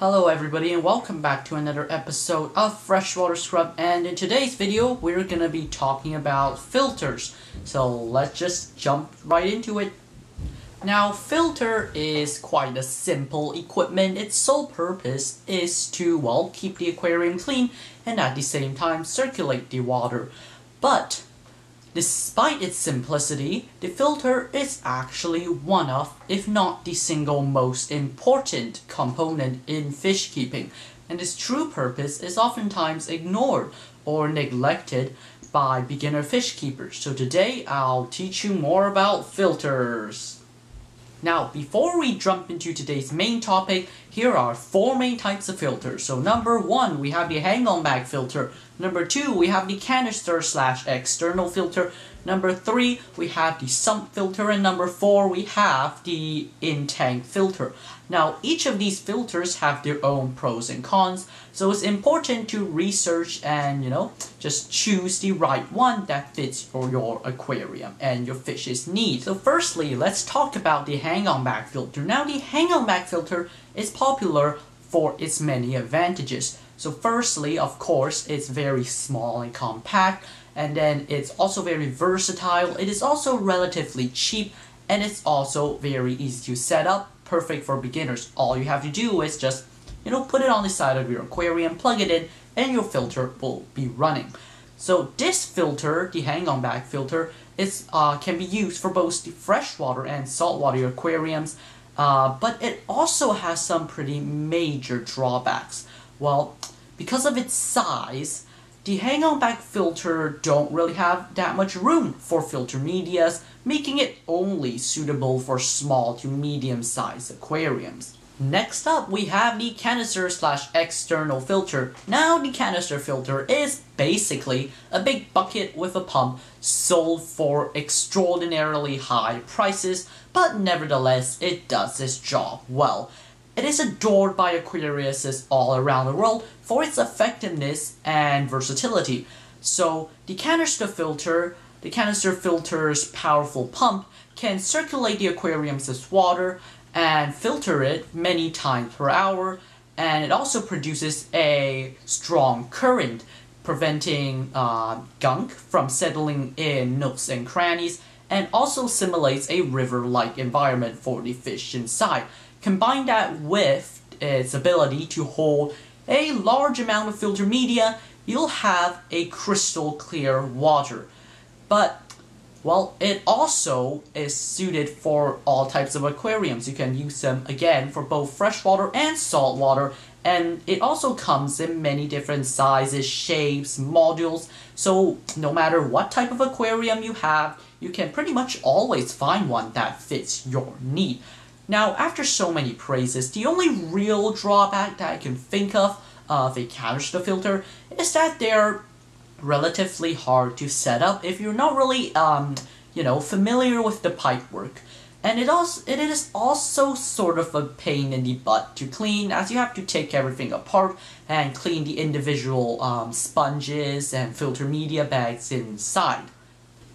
Hello everybody and welcome back to another episode of Freshwater Scrub and in today's video we're gonna be talking about filters. So let's just jump right into it. Now filter is quite a simple equipment. Its sole purpose is to well keep the aquarium clean and at the same time circulate the water. But Despite its simplicity, the filter is actually one of, if not the single most important component in fish keeping, and its true purpose is oftentimes ignored or neglected by beginner fish keepers. So today I'll teach you more about filters. Now, before we jump into today's main topic, here are four main types of filters. So number one, we have the hang-on back filter. Number two, we have the canister slash external filter. Number three, we have the sump filter. And number four, we have the in-tank filter. Now, each of these filters have their own pros and cons, so it's important to research and, you know, just choose the right one that fits for your aquarium and your fish's needs. So firstly, let's talk about the hang-on back filter. Now, the hang-on back filter is popular for its many advantages. So firstly, of course, it's very small and compact, and then it's also very versatile. It is also relatively cheap, and it's also very easy to set up, perfect for beginners. All you have to do is just, you know, put it on the side of your aquarium, plug it in, and your filter will be running. So this filter, the hang-on back filter, is uh, can be used for both the freshwater and saltwater aquariums, uh, but it also has some pretty major drawbacks. Well, because of its size, the hang-on back filter don't really have that much room for filter medias, making it only suitable for small to medium-sized aquariums. Next up, we have the canister slash external filter. Now, the canister filter is basically a big bucket with a pump sold for extraordinarily high prices, but nevertheless, it does its job well. It is adored by aquariuses all around the world for its effectiveness and versatility. So the canister filter, the canister filter's powerful pump can circulate the aquarium's water and filter it many times per hour and it also produces a strong current preventing uh, gunk from settling in nooks and crannies and also simulates a river-like environment for the fish inside. Combine that with its ability to hold a large amount of filter media, you'll have a crystal clear water. But, well, it also is suited for all types of aquariums. You can use them, again, for both freshwater and saltwater, and it also comes in many different sizes, shapes, modules, so no matter what type of aquarium you have, you can pretty much always find one that fits your need. Now, after so many praises, the only real drawback that I can think of of a canister filter is that they're relatively hard to set up if you're not really, um, you know, familiar with the pipe work. And it also it is also sort of a pain in the butt to clean as you have to take everything apart and clean the individual um, sponges and filter media bags inside.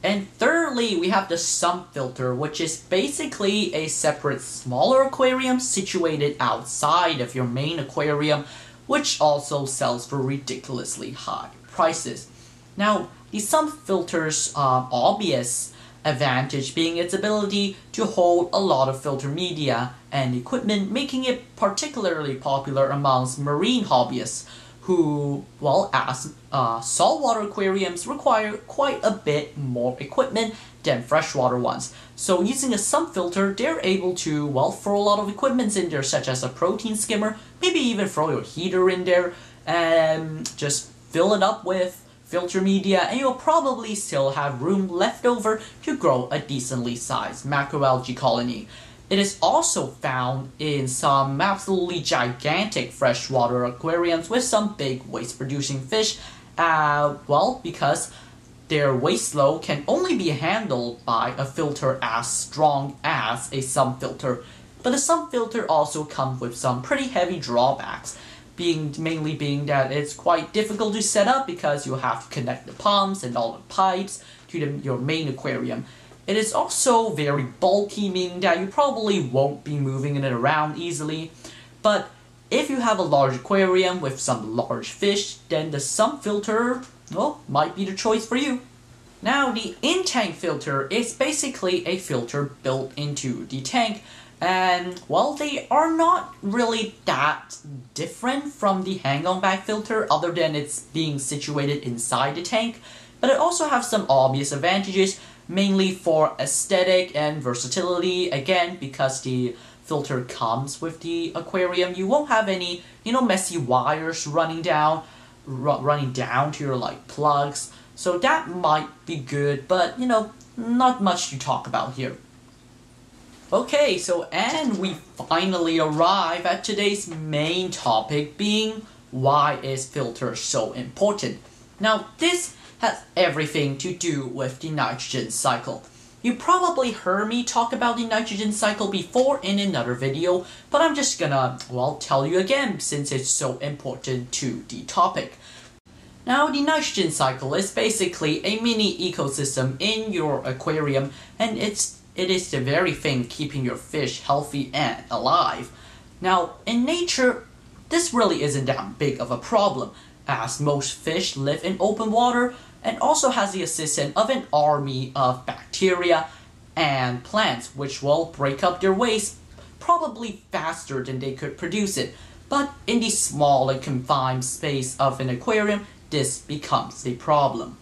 And thirdly, we have the sump filter, which is basically a separate smaller aquarium situated outside of your main aquarium, which also sells for ridiculously high prices. Now, the sump filter's um, obvious advantage being its ability to hold a lot of filter media and equipment, making it particularly popular amongst marine hobbyists who, well, as uh, saltwater aquariums require quite a bit more equipment than freshwater ones. So using a sump filter, they're able to, well, throw a lot of equipments in there, such as a protein skimmer, maybe even throw your heater in there, and just fill it up with filter media, and you'll probably still have room left over to grow a decently sized macroalgae colony. It is also found in some absolutely gigantic freshwater aquariums with some big waste-producing fish, uh, well, because their waste flow can only be handled by a filter as strong as a sump filter. But the sump filter also comes with some pretty heavy drawbacks, being mainly being that it's quite difficult to set up because you have to connect the pumps and all the pipes to the, your main aquarium. It is also very bulky, meaning that you probably won't be moving it around easily, but if you have a large aquarium with some large fish, then the sump filter, well, might be the choice for you. Now, the in-tank filter is basically a filter built into the tank, and well, they are not really that different from the hang-on back filter other than it's being situated inside the tank, but it also has some obvious advantages, mainly for aesthetic and versatility, again, because the filter comes with the aquarium, you won't have any, you know, messy wires running down, running down to your, like, plugs, so that might be good, but, you know, not much to talk about here. Okay, so and we finally arrive at today's main topic being why is filter so important? Now this has everything to do with the nitrogen cycle. You probably heard me talk about the nitrogen cycle before in another video, but I'm just gonna, well, tell you again since it's so important to the topic. Now, the nitrogen cycle is basically a mini ecosystem in your aquarium, and it's it is the very thing keeping your fish healthy and alive. Now, in nature, this really isn't that big of a problem, as most fish live in open water and also has the assistance of an army of bacteria and plants which will break up their waste probably faster than they could produce it. But in the small and confined space of an aquarium, this becomes a problem.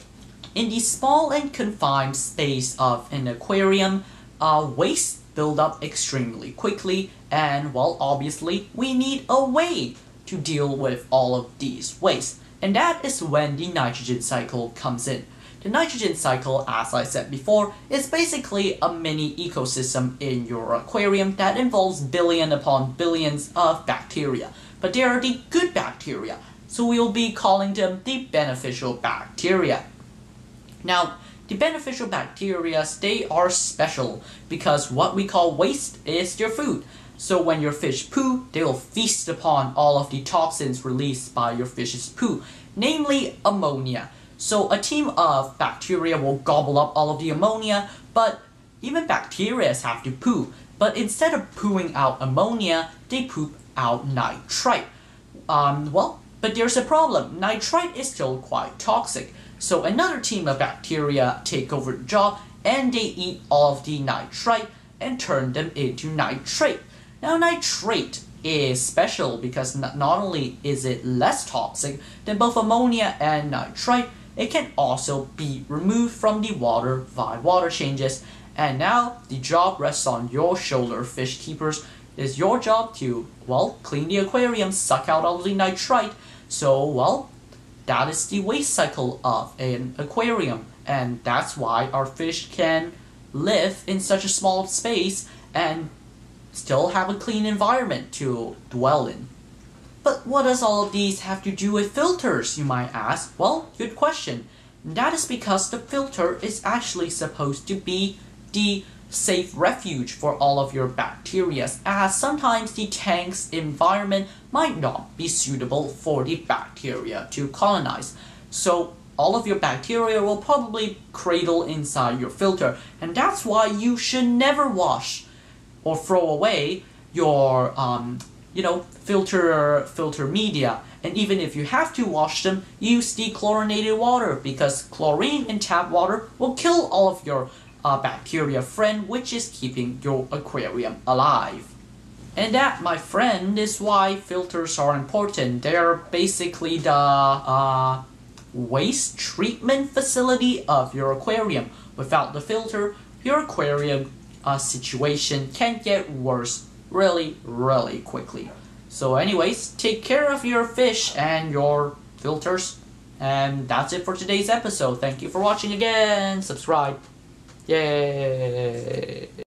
In the small and confined space of an aquarium, uh, waste build up extremely quickly and well obviously we need a way to deal with all of these waste and that is when the nitrogen cycle comes in. The nitrogen cycle, as I said before, is basically a mini ecosystem in your aquarium that involves billion upon billions of bacteria. But they are the good bacteria, so we'll be calling them the beneficial bacteria. Now, the beneficial bacteria, they are special because what we call waste is their food. So when your fish poo, they will feast upon all of the toxins released by your fish's poo, namely ammonia. So a team of bacteria will gobble up all of the ammonia, but even bacteria have to poo. But instead of pooing out ammonia, they poop out nitrite. Um, well, but there's a problem. Nitrite is still quite toxic. So another team of bacteria take over the job and they eat all of the nitrite and turn them into nitrate. Now nitrate is special because not only is it less toxic than both ammonia and nitrite, it can also be removed from the water via water changes. And now the job rests on your shoulder, fish keepers. It's your job to, well, clean the aquarium, suck out all the nitrite. So, well, that is the waste cycle of an aquarium. And that's why our fish can live in such a small space and still have a clean environment to dwell in. But what does all of these have to do with filters, you might ask? Well, good question. That is because the filter is actually supposed to be the safe refuge for all of your bacteria, as sometimes the tank's environment might not be suitable for the bacteria to colonize. So all of your bacteria will probably cradle inside your filter, and that's why you should never wash or throw away your um, you know filter filter media. And even if you have to wash them use dechlorinated water because chlorine in tap water will kill all of your uh, bacteria friend which is keeping your aquarium alive. And that my friend is why filters are important. They're basically the uh, waste treatment facility of your aquarium. Without the filter your aquarium uh, situation can get worse really, really quickly. So anyways, take care of your fish and your filters. And that's it for today's episode. Thank you for watching again. Subscribe. Yay!